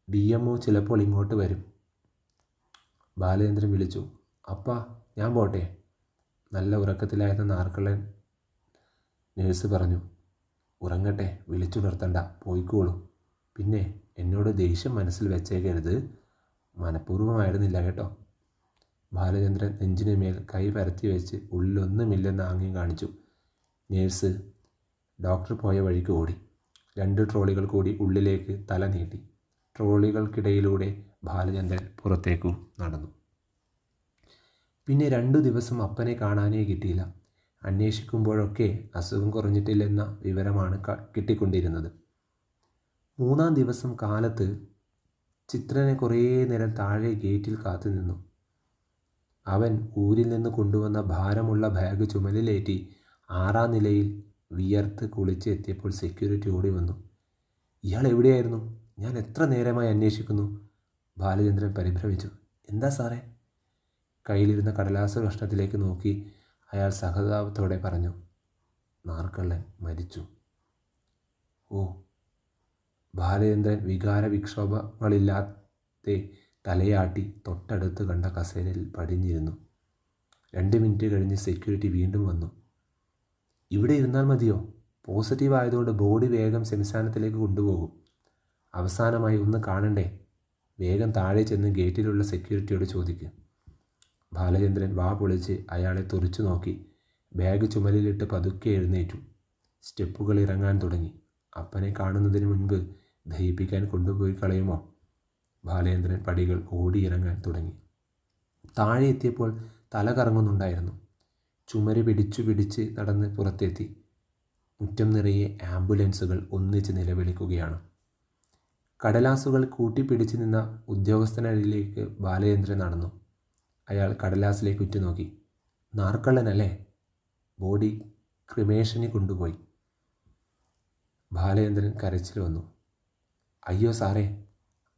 ഡി എം ഒ ചിലപ്പോൾ ഇങ്ങോട്ട് വരും. ബാലചന്ദ്രൻ വിളിച്ചു അപ്പാ ഞാൻ പോട്ടെ. നല്ല ഉറക്കത്തിലായിരുന്ന നാർക്കളൻ നേഴ്സ് പറഞ്ഞു ഉറങ്ങട്ടെ വിളിച്ചുണർത്തണ്ട പോയിക്കോളൂ. പിന്നെ എന്നോട് ദേഷ്യം മനസ്സിൽ വെച്ചേക്കരുത്. മനഃപൂർവമായിരുന്നില്ല കേട്ടോ. ബാലചന്ദ്രൻ നെഞ്ചിന് മേൽ കൈ പരത്തി വെച്ച് ഉള്ളിലൊന്നുമില്ലെന്ന് ആംഗ്യം കാണിച്ചു. നേഴ്സ് ഡോക്ടർ പോയ വഴിക്ക് ഓടി. രണ്ട് ട്രോളികൾ കൂടി ഉള്ളിലേക്ക് തല നീട്ടി. ട്രോളികൾക്കിടയിലൂടെ ബാലചന്ദ്രൻ പുറത്തേക്കു നടന്നു. പിന്നെ രണ്ടു ദിവസം അപ്പനെ കാണാനേ കിട്ടിയില്ല. അന്വേഷിക്കുമ്പോഴൊക്കെ അസുഖം കുറഞ്ഞിട്ടില്ലെന്ന വിവരമാണ് കിട്ടിക്കൊണ്ടിരുന്നത്. മൂന്നാം ദിവസം കാലത്ത് ചിത്രനെ കുറേ നേരം താഴെ ഗേറ്റിൽ കാത്തുനിന്നു അവൻ ഊരിൽ നിന്ന് കൊണ്ടുവന്ന ഭാരമുള്ള ബാഗ് ചുമലിലേറ്റി ആറാം നിലയിൽ വിയർത്ത് കുളിച്ച് എത്തിയപ്പോൾ സെക്യൂരിറ്റി ഓടി വന്നു. ഇയാൾ എവിടെയായിരുന്നു? ഞാൻ എത്ര നേരമായി അന്വേഷിക്കുന്നു? ബാലചന്ദ്രൻ പരിഭ്രമിച്ചു. എന്താ സാറേ? കയ്യിലിരുന്ന കടലാസ കഷ്ണത്തിലേക്ക് നോക്കി അയാൾ സഹതാപത്തോടെ പറഞ്ഞു നാർക്കള്ളൻ മരിച്ചു. ഓ ബാലചന്ദ്രൻ വികാര വിക്ഷോഭങ്ങളില്ലാതെ തലയാട്ടി തൊട്ടടുത്ത് കണ്ട കസേരയിൽ പടിഞ്ഞിരുന്നു. രണ്ട് മിനിറ്റ് കഴിഞ്ഞ് സെക്യൂരിറ്റി വീണ്ടും വന്നു. ഇവിടെ ഇരുന്നാൽ മതിയോ? പോസിറ്റീവ് ആയതുകൊണ്ട് ബോഡി വേഗം സംസ്ഥാനത്തിലേക്ക് കൊണ്ടുപോകും. അവസാനമായി ഒന്ന് കാണണ്ടേ? വേഗം താഴെ ചെന്ന് ഗേറ്റിലുള്ള സെക്യൂരിറ്റിയോട് ചോദിക്കുക ബാലചന്ദ്രൻ വാ പൊളിച്ച് അയാളെ തുറച്ചു നോക്കി. ബാഗ് ചുമലിലിട്ട് പതുക്കെ എഴുന്നേറ്റു. സ്റ്റെപ്പുകൾ ഇറങ്ങാൻ തുടങ്ങി. അപ്പനെ കാണുന്നതിന് മുൻപ് ദഹിപ്പിക്കാൻ കൊണ്ടുപോയി കളയുമോ? ബാലേന്ദ്രൻ പടികൾ ഓടിയിറങ്ങാൻ തുടങ്ങി. താഴെ എത്തിയപ്പോൾ തല കറങ്ങുന്നുണ്ടായിരുന്നു. ചുമര് പിടിച്ചു പിടിച്ച് നടന്ന് പുറത്തെത്തി. മുറ്റം നിറയെ ആംബുലൻസുകൾ ഒന്നിച്ച് നിലവിളിക്കുകയാണ്. കടലാസുകൾ കൂട്ടിപ്പിടിച്ച് നിന്ന ഉദ്യോഗസ്ഥനരിലേക്ക് ബാലചന്ദ്രൻ നടന്നു. അയാൾ കടലാസിലേക്ക് ഉറ്റുനോക്കി. നാർക്കള്ളനല്ലേ? ബോഡി ക്രിമേഷന് കൊണ്ടുപോയി. ബാലചന്ദ്രൻ കരച്ചിൽ വന്നു. അയ്യോ സാറേ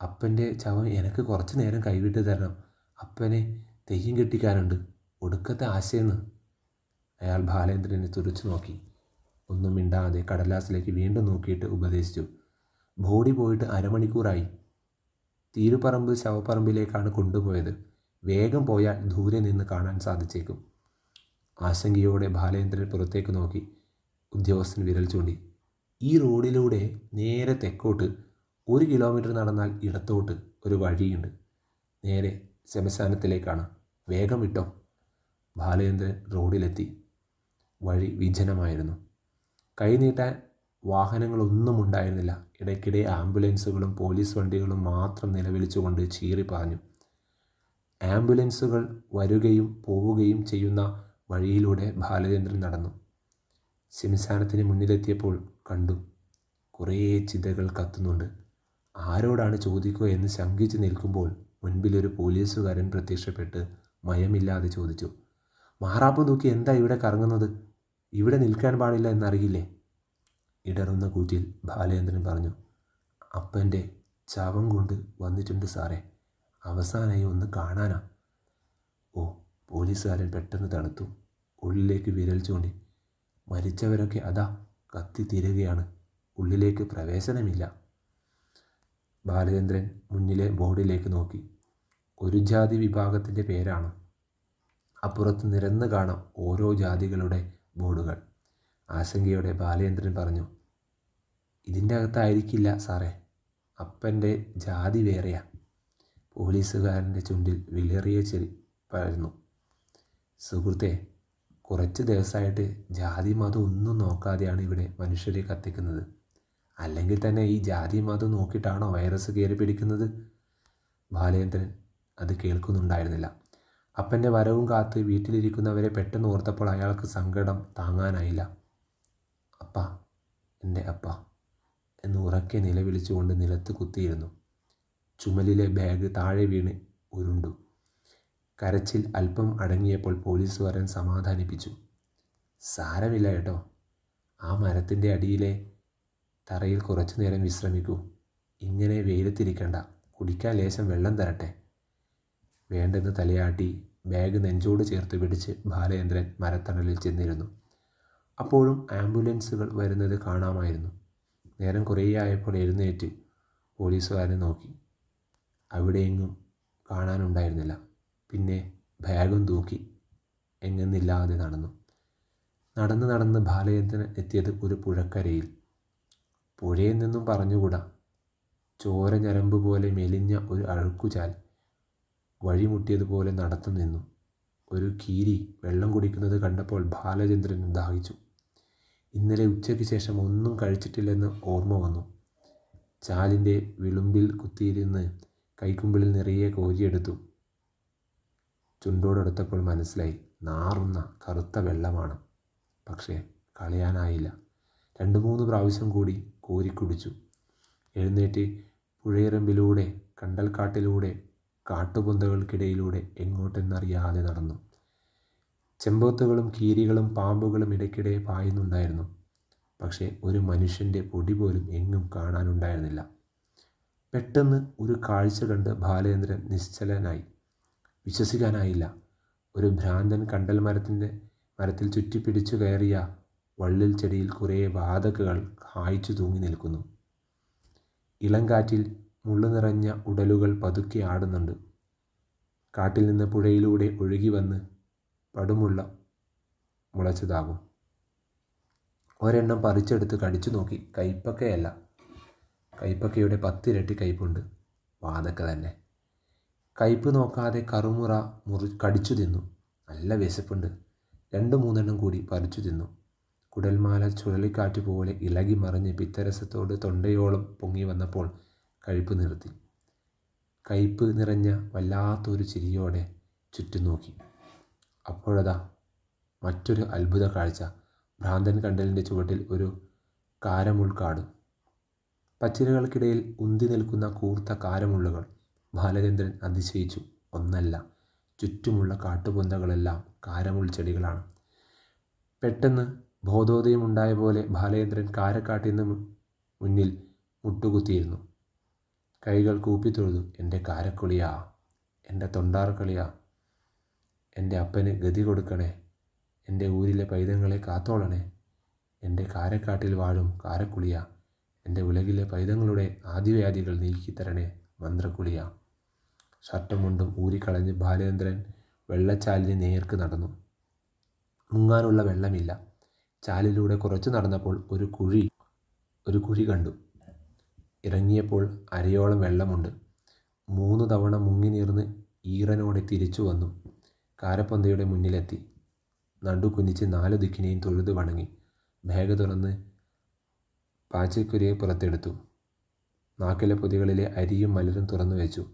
അപ്പന്റെ ചവം എനിക്ക് കുറച്ച് നേരം കൈവിട്ട് തരണം. അപ്പനെ തെയ്യം കെട്ടിക്കാനുണ്ട്. ഒടുക്കത്തെ ആശയെന്ന്. അയാൾ ബാലേന്ദ്രനെ തുറച്ചു നോക്കി. ഒന്നും മിണ്ടാതെ കടലാസിലേക്ക് വീണ്ടും നോക്കിയിട്ട് ഉപദേശിച്ചു. ബോഡി പോയിട്ട് അരമണിക്കൂറായി. തീരുപറമ്പ് ശവപ്പറമ്പിലേക്കാണ് കൊണ്ടുപോയത്. വേഗം പോയാൽ ദൂരെ നിന്ന് കാണാൻ സാധിച്ചേക്കും. ആശങ്കയോടെ ബാലേന്ദ്രൻ പുറത്തേക്ക് നോക്കി. ഉദ്യോഗസ്ഥൻ വിരൽ ചൂണ്ടി. ഈ റോഡിലൂടെ നേരെ തെക്കോട്ട് ഒരു കിലോമീറ്റർ നടന്നാൽ ഇടത്തോട്ട് ഒരു വഴിയുണ്ട്. നേരെ ശമശാനത്തിലേക്കാണ്. വേഗം വിട്ടോ. ബാലേന്ദ്രൻ റോഡിലെത്തി. വഴി വിജനമായിരുന്നു. കൈനീട്ടാൻ വാഹനങ്ങളൊന്നും ഉണ്ടായിരുന്നില്ല. ഇടയ്ക്കിടെ ആംബുലൻസുകളും പോലീസ് വണ്ടികളും മാത്രം നിലവിളിച്ചുകൊണ്ട് ചീറി പാഞ്ഞു ആംബുലൻസുകൾ വരുകയും പോവുകയും ചെയ്യുന്ന വഴിയിലൂടെ ബാലചന്ദ്രൻ നടന്നു. ശ്മശാനത്തിന് മുന്നിലെത്തിയപ്പോൾ കണ്ടു കുറേ ചിതകൾ കത്തുന്നുണ്ട്. ആരോടാണ് ചോദിക്കുക എന്ന് ശങ്കിച്ച് നിൽക്കുമ്പോൾ മുൻപിലൊരു പോലീസുകാരൻ പ്രത്യക്ഷപ്പെട്ട് മയമില്ലാതെ ചോദിച്ചു മാറാപ്പ് തൂക്കി എന്താ ഇവിടെ കറങ്ങുന്നത്? ഇവിടെ നിൽക്കാൻ പാടില്ല എന്നറിയില്ലേ? ഇടറുന്ന കൂറ്റിൽ ബാലചന്ദ്രൻ പറഞ്ഞു അപ്പന്റെ ശവം കൊണ്ട് വന്നിട്ടുണ്ട് സാറേ. അവസാനമായി ഒന്ന് കാണാനാ. ഓ പോലീസുകാരൻ പെട്ടെന്ന് തണുത്തു. ഉള്ളിലേക്ക് വിരൽ ചൂണ്ടി. മരിച്ചവരൊക്കെ അതാ കത്തി തീരുകയാണ്. ഉള്ളിലേക്ക് പ്രവേശനമില്ല. ബാലചന്ദ്രൻ മുന്നിലെ ബോർഡിലേക്ക് നോക്കി. ഒരു ജാതി വിഭാഗത്തിന്റെ പേരാണ്. അപ്പുറത്ത് നിരന്ന് കാണാം ഓരോ ജാതികളുടെ ബോർഡുകൾ. ആശങ്കയോടെ ബാലചന്ദ്രൻ പറഞ്ഞു ഇതിന്റെ അകത്തായിരിക്കില്ല സാറേ. അപ്പന്റെ ജാതി വേറെയാ. പോലീസുകാരന്റെ ചുണ്ടിൽ വിലേറിയ വിലറിയ ചെരിപ്പായിരുന്നു സുഹൃത്തെ കുറച്ച് ദിവസമായിട്ട് ജാതി മതം ഒന്നും നോക്കാതെയാണ് ഇവിടെ മനുഷ്യരെ കത്തിക്കുന്നത്. അല്ലെങ്കിൽ തന്നെ ഈ ജാതി മതം നോക്കിയിട്ടാണോ വൈറസ് കയറി പിടിക്കുന്നത്? ബാലേന്ദ്രൻ അത് കേൾക്കുന്നുണ്ടായിരുന്നില്ല. അപ്പന്റെ വരവും കാത്ത് വീട്ടിലിരിക്കുന്നവരെ പെട്ടെന്ന് ഓർത്തപ്പോൾ അയാൾക്ക് സങ്കടം താങ്ങാനായില്ല. അപ്പ എന്റെ അപ്പ എന്ന് ഉറക്കെ നിലവിളിച്ചുകൊണ്ട് നിലത്ത് കുത്തിയിരുന്നു. ചുമലിലെ ബാഗ് താഴെ വീണ് ഉരുണ്ടു. കരച്ചിൽ അല്പം അടങ്ങിയപ്പോൾ പോലീസുകാരൻ സമാധാനിപ്പിച്ചു. സാരമില്ല കേട്ടോ ആ മരത്തിന്റെ അടിയിലെ തറയിൽ കുറച്ചു നേരം വിശ്രമിക്കൂ. ഇങ്ങനെ വെയിലത്തിരിക്കണ്ട. കുടിക്കാൻ ലേശം വെള്ളം തരട്ടെ. വേണ്ടെന്ന് തലയാട്ടി ബാഗ് നെഞ്ചോട് ചേർത്ത് പിടിച്ച് ബാലചന്ദ്രൻ മരത്തണലിൽ ചെന്നിരുന്നു. അപ്പോഴും ആംബുലൻസുകൾ വരുന്നത് കാണാമായിരുന്നു. നേരം കുറേയായപ്പോൾ എഴുന്നേറ്റ് പോലീസുകാരനെ നോക്കി. അവിടെയെങ്ങും കാണാനുണ്ടായിരുന്നില്ല. പിന്നെ ബാഗും തൂക്കി എങ്ങെന്നില്ലാതെ നടന്നു. നടന്ന് നടന്ന് ബാലയത്തിന് എത്തിയത് ഒരു പുഴക്കരയിൽ. പുഴയിൽ നിന്നും പറഞ്ഞുകൂടാ. ചോര ഞരമ്പ് പോലെ മെലിഞ്ഞ ഒരു അഴുക്കുചാൽ വഴിമുട്ടിയതുപോലെ നടത്തു നിന്നു. ഒരു കീരി വെള്ളം കുടിക്കുന്നത് കണ്ടപ്പോൾ ബാലചന്ദ്രൻ ദാഹിച്ചു. ഇന്നലെ ഉച്ചയ്ക്ക് ശേഷം ഒന്നും കഴിച്ചിട്ടില്ലെന്ന് ഓർമ്മ വന്നു. ചാലിന്റെ വിളുമ്പിൽ കുത്തിയിരുന്ന് കൈക്കുമ്പിളിൽ നിറയെ കോരിയെടുത്തു. ചുണ്ടോടെടുത്തപ്പോൾ മനസ്സിലായി നാറുന്ന കറുത്ത വെള്ളമാണ്. പക്ഷേ കളയാനായില്ല. രണ്ട് മൂന്ന് പ്രാവശ്യം കൂടി കോരി കുടിച്ചു. എഴുന്നേറ്റ് പുഴയിറമ്പിലൂടെ കണ്ടൽക്കാട്ടിലൂടെ കാട്ടുപൊന്തകൾക്കിടയിലൂടെ എങ്ങോട്ടെന്നറിയാതെ നടന്നു. ചെമ്പോത്തുകളും കീരികളും പാമ്പുകളും ഇടയ്ക്കിടെ പായുന്നുണ്ടായിരുന്നു. പക്ഷേ ഒരു മനുഷ്യന്റെ പൊടി പോലും എങ്ങും കാണാനുണ്ടായിരുന്നില്ല. പെട്ടെന്ന് ഒരു കാഴ്ച കണ്ട് ബാലേന്ദ്രൻ നിശ്ചലനായി. വിശ്വസിക്കാനായില്ല. ഒരു ഭ്രാന്തൻ കണ്ടൽ മരത്തിന്റെ മരത്തിൽ ചുറ്റിപ്പിടിച്ചു കയറിയ വള്ളിൽ ചെടിയിൽ കുറേ വാതകകൾ കായ്ച്ചു തൂങ്ങി നിൽക്കുന്നു. ഇളങ്കാറ്റിൽ മുള്ളു നിറഞ്ഞ ഉടലുകൾ പതുക്കെ ആടുന്നുണ്ട്. കാട്ടിൽ നിന്ന് പുഴയിലൂടെ ഒഴുകി വന്ന് പടുമുള്ള മുളച്ചതാകും. ഒരെണ്ണം പറിച്ചെടുത്ത് കടിച്ചു നോക്കി. കൈപ്പക്കയല്ല. കൈപ്പക്കയുടെ പത്തിരട്ടി കയ്പുണ്ട്. വാതക്ക തന്നെ. കയ്പ് നോക്കാതെ കറുമുറ മുറി കടിച്ചു തിന്നു. നല്ല വിശപ്പുണ്ട്. രണ്ട് മൂന്നെണ്ണം കൂടി പറിച്ചു തിന്നു. കുടൽമാല ചുഴലിക്കാറ്റ് പോലെ ഇളകി മറിഞ്ഞ് പിത്തരസത്തോട് തൊണ്ടയോളം പൊങ്ങി വന്നപ്പോൾ കഴിപ്പ് നിർത്തി. കയ്പ് നിറഞ്ഞ വല്ലാത്തൊരു ചിരിയോടെ ചുറ്റും നോക്കി. അപ്പോഴതാ മറ്റൊരു അത്ഭുത കാഴ്ച. ഭ്രാന്തൻ കണ്ടലിന്റെ ചുവട്ടിൽ ഒരു കാരമുൾക്കാട്. പച്ചിലകൾക്കിടയിൽ ഉന്തി നിൽക്കുന്ന കൂർത്ത കാരമുള്ളുകൾ ബാലചന്ദ്രൻ അതിശയിച്ചു. ഒന്നല്ല ചുറ്റുമുള്ള കാട്ടുപൊന്തകളെല്ലാം കാരമുൾ ചെടികളാണ്. പെട്ടെന്ന് ബോധോദയമുണ്ടായ പോലെ ബാലചന്ദ്രൻ കാരക്കാട്ടിന് മുന്നിൽ മുട്ടുകുത്തിയിരുന്നു. കൈകൾ കൂപ്പിത്തൊഴുതു എന്റെ കാരക്കുളിയാ എന്റെ തൊണ്ടാർക്കളിയാ എന്റെ അപ്പന് ഗതി കൊടുക്കണേ എന്റെ ഊരിലെ പൈതങ്ങളെ കാത്തോളണേ എന്റെ കാരക്കാട്ടിൽ വാഴും കാരക്കുളിയ എന്റെ ഉലകിലെ പൈതങ്ങളുടെ ആദിവ്യാധികൾ നീക്കിത്തരണേ മന്ത്രക്കുളിയ. ഷർട്ടും മുണ്ടും ഊരിക്കളഞ്ഞ് ബാലേന്ദ്രൻ വെള്ളച്ചാലിന് നേർക്ക് നടന്നു. മുങ്ങാനുള്ള വെള്ളമില്ല. ചാലിലൂടെ കുറച്ച് നടന്നപ്പോൾ ഒരു കുഴി ഒരു കുഴി കണ്ടു. ഇറങ്ങിയപ്പോൾ അരയോളം വെള്ളമുണ്ട്. മൂന്ന് തവണ മുങ്ങി നീർന്ന് ഈറനോടെ തിരിച്ചു വന്നു. കാരപ്പന്തയുടെ മുന്നിലെത്തി. നടു കുനിച്ച് നാല് ദിക്കിനെയും തൊഴുത് വണങ്ങി. ബാഗ് തുറന്ന് പാച്ചക്കുരിയെ പുറത്തെടുത്തു. നാക്കിലെ പൊതികളിലെ അരിയും മലരും തുറന്നു വെച്ചു.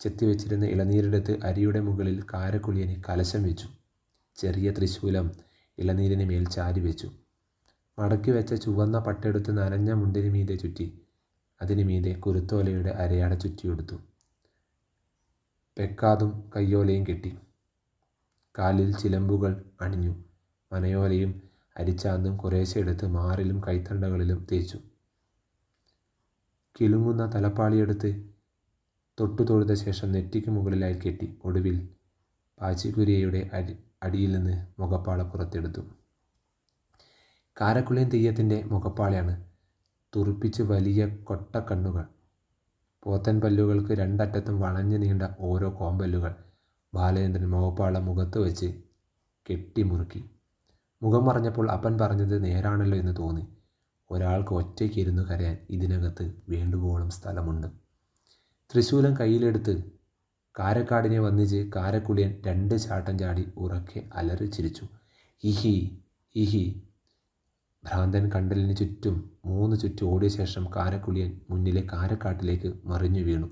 ചെത്തിവെച്ചിരുന്ന ഇളനീരെടുത്ത് അരിയുടെ മുകളിൽ കാരക്കുളിയന് കലശം വെച്ചു. ചെറിയ ത്രിശൂലം ഇളനീരിന് മേൽ ചാരി വെച്ചു. മടക്കി വെച്ച ചുവന്ന പട്ടെടുത്ത് നനഞ്ഞ മുണ്ടിന് മീതെ ചുറ്റി. അതിന് മീതെ കുരുത്തോലയുടെ അരയാട ചുറ്റിയെടുത്തു. പെക്കാതും കയ്യോലയും കെട്ടി. കാലിൽ ചിലമ്പുകൾ അണിഞ്ഞു. മനയോലയും അരിച്ചാന്തും കുറേശ്ശെ എടുത്ത് മാറിലും കൈത്തണ്ടകളിലും തേച്ചു. കിലുങ്ങുന്ന തലപ്പാളിയെടുത്ത് തൊട്ടു തൊഴുത ശേഷം നെറ്റിക്ക് മുകളിലായി കെട്ടി ഒടുവിൽ പാച്ചിക്കുരിയയുടെ അടി അടിയിൽ നിന്ന് മുഖപ്പാള പുറത്തെടുത്തു. കാരക്കുളിയൻ തെയ്യത്തിന്റെ മുഖപ്പാളയാണ് തുറുപ്പിച്ച് വലിയ കൊട്ടക്കണ്ണുകൾ. പോത്തൻ പല്ലുകൾക്ക് രണ്ടറ്റത്തും വളഞ്ഞു നീണ്ട ഓരോ കോമ്പല്ലുകൾ ബാലചന്ദ്രൻ മുഖപ്പാള മുഖത്ത് വെച്ച് കെട്ടിമുറുക്കി. മുഖം മറഞ്ഞപ്പോൾ അപ്പൻ പറഞ്ഞത് നേരാണല്ലോ എന്ന് തോന്നി. ഒരാൾക്ക് ഒറ്റയ്ക്ക് ഇരുന്ന് കരയാൻ ഇതിനകത്ത് വേണ്ടുവോളം സ്ഥലമുണ്ട്. തൃശൂലം കയ്യിലെടുത്ത് കാരക്കാടിനെ വന്നിച്ച് കാരക്കുളിയൻ രണ്ട് ചാട്ടം ചാടി ഉറക്കെ അലറി ചിരിച്ചു. ഇഹി ഇഹി. ഭ്രാന്തൻ കണ്ടലിന് ചുറ്റും മൂന്ന് ചുറ്റും ഓടിയ ശേഷം കാരക്കുളിയൻ മുന്നിലെ കാരക്കാട്ടിലേക്ക് മറിഞ്ഞു വീണു.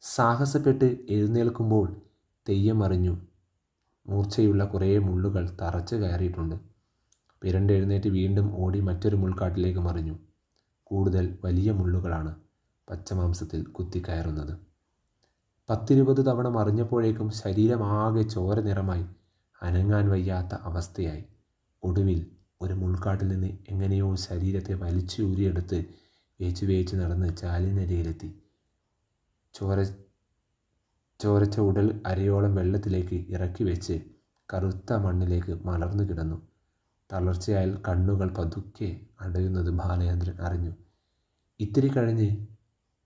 സാഹസപ്പെട്ട് എഴുന്നേൽക്കുമ്പോൾ തെയ്യം മറിഞ്ഞു മൂർച്ചയുള്ള കുറേ മുള്ളുകൾ തറച്ച് കയറിയിട്ടുണ്ട്. പിരണ്ടെഴുന്നേറ്റ് വീണ്ടും ഓടി മറ്റൊരു മുൾക്കാട്ടിലേക്ക് മറിഞ്ഞു. കൂടുതൽ വലിയ മുള്ളുകളാണ് പച്ചമാംസത്തിൽ കുത്തിക്കയറുന്നത്. പത്തിരുപത് തവണ മറിഞ്ഞപ്പോഴേക്കും ശരീരമാകെ ചോര നിറമായി അനങ്ങാൻ വയ്യാത്ത അവസ്ഥയായി. ഒടുവിൽ ഒരു മുൾക്കാട്ടിൽ നിന്ന് എങ്ങനെയോ ശരീരത്തെ വലിച്ചു ഊരിയെടുത്ത് വേച്ചു വേച്ചു നടന്ന് ചാലിനരയിലെത്തി ചോര ചോരച്ച ഉടൽ അരയോളം വെള്ളത്തിലേക്ക് ഇറക്കി വെച്ച് കറുത്ത മണ്ണിലേക്ക് മലർന്നു കിടന്നു. തളർച്ചയാൽ കണ്ണുകൾ പതുക്കെ അടയുന്നത് ബാലചന്ദ്രൻ അറിഞ്ഞു. ഇത്തിരി കഴിഞ്ഞ്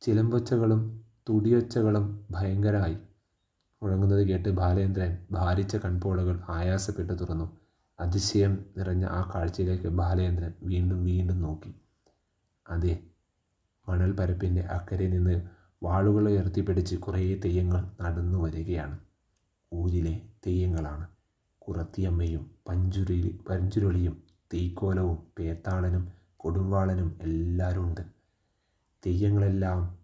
ചിലമ്പൊച്ചകളും തുടിയൊച്ചകളും ഭയങ്കരമായി. മുഴങ്ങുന്നത് കേട്ട് ബാലേന്ദ്രൻ ഭാരിച്ച കൺപോളകൾ ആയാസപ്പെട്ട് തുറന്നു. അതിശയം നിറഞ്ഞ ആ കാഴ്ചയിലേക്ക് ബാലേന്ദ്രൻ വീണ്ടും വീണ്ടും നോക്കി. അതെ മണൽ പരപ്പിന്റെ അക്കരെ നിന്ന് വാളുകൾ ഉയർത്തിപ്പിടിച്ച് കുറേ തെയ്യങ്ങൾ നടന്നു വരികയാണ്. ഊരിലെ തെയ്യങ്ങളാണ്. കുറത്തിയമ്മയും പഞ്ചുരി പഞ്ചുരുളിയും തീക്കോലവും പേത്താളനും കൊടുവാളനും എല്ലാവരും ഉണ്ട്. തെയ്യങ്ങളെല്ലാം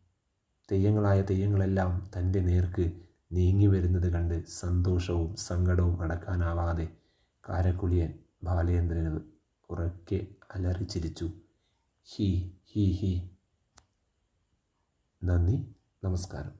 തെയ്യങ്ങളായ തെയ്യങ്ങളെല്ലാം തന്റെ നേർക്ക് നീങ്ങി വരുന്നത് കണ്ട് സന്തോഷവും സങ്കടവും അടക്കാനാവാതെ കാരക്കുളിയൻ ബാലേന്ദ്രന് ഉറക്കെ അലറിച്ചിരിച്ചു ഹി ഹി ഹി. നന്ദി നമസ്കാരം.